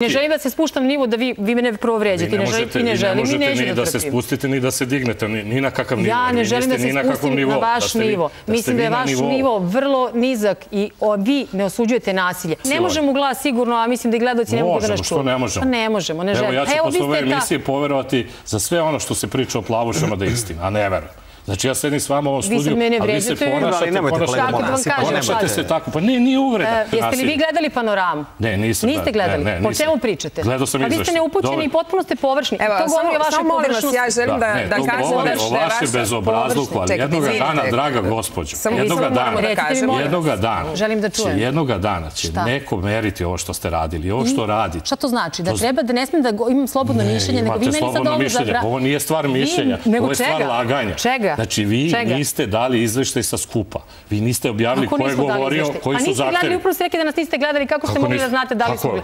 Ne želim da se spuštam nivo da vi, vi mene prvo vređate. Vi Ne želim možete ni da da se spustite ni da se dignete, ni, ni na kakav nivo. Ja ne želim da se na spustim na vaš vi- nivo. Mislim da je vaš nivo vrlo nizak i o, vi ne osuđujete nasilje. Ne možemo glas sigurno, a mislim da i gledaoci ne mogu da nas Možemo, čuju. što ne možemo? Pa ne možemo, ne Evo, želim. ja ću posle ove ta- emisije poverovati za sve ono što se priča o plavušama da je istina, a ne verujem. Znači, ja sedim s vama u ovom Vi studiju, mene a vi se ponašate, Ali nemojte, ponašate, da ponašate sad? se tako. Pa nije, nije uvreda. E, Jeste li vi gledali panoramu? Ne, nisam. Niste gledali? Ne, ne, Po čemu pričate? Gledao sam Pa vi ste neupućeni i potpuno ste površni. Evo, to govori o samo, vašoj samo molim vas, površnosti. ja želim da, ne, da to kažem da o što je vašem vaša... bezobrazluku, ali jednoga izvinite. dana, draga gospođo, jednoga samo dana, da jednoga dana, Želim da će čujem. jednoga dana će neko meriti ovo što ste radili, ovo što radite. Šta to znači? Da treba da ne smijem da imam slobodno Ne, mišljenje, nego vi meni sad slobodno ovo mišljenje. zabra- Ovo nije stvar Vi- mišljenja, ovo je stvar laganja. Čega? Znači, vi Čega? niste dali izveštaj sa skupa. Vi niste objavili ko je govorio, koji Pa su niste gledali, upravo ste rekli da nas niste gledali, kako ste mogli da znate da li Kako? su bili?